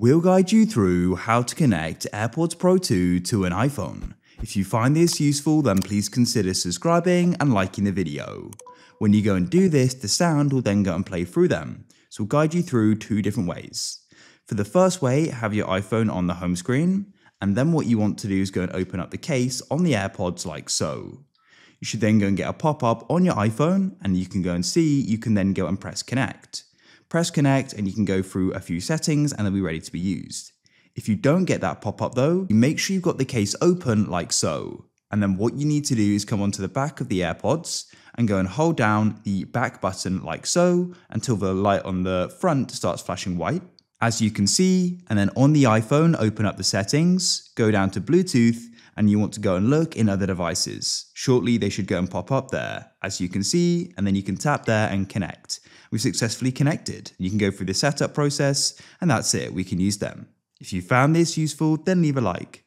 We'll guide you through how to connect AirPods Pro 2 to an iPhone. If you find this useful then please consider subscribing and liking the video. When you go and do this, the sound will then go and play through them. So we'll guide you through two different ways. For the first way, have your iPhone on the home screen, and then what you want to do is go and open up the case on the AirPods like so. You should then go and get a pop-up on your iPhone and you can go and see, you can then go and press connect. Press connect and you can go through a few settings and they'll be ready to be used. If you don't get that pop-up though, make sure you've got the case open like so. And then what you need to do is come onto the back of the AirPods and go and hold down the back button like so until the light on the front starts flashing white. As you can see, and then on the iPhone, open up the settings, go down to Bluetooth, and you want to go and look in other devices. Shortly, they should go and pop up there, as you can see, and then you can tap there and connect. We've successfully connected. You can go through the setup process, and that's it, we can use them. If you found this useful, then leave a like.